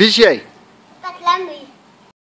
Vigiei. Pat.